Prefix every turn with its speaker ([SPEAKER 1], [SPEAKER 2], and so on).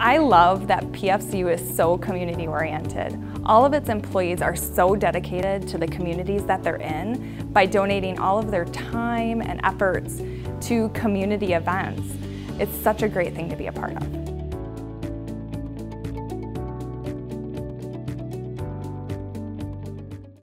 [SPEAKER 1] I love that PFCU is so community oriented. All of its employees are so dedicated to the communities that they're in by donating all of their time and efforts to community events. It's such a great thing to be a part of.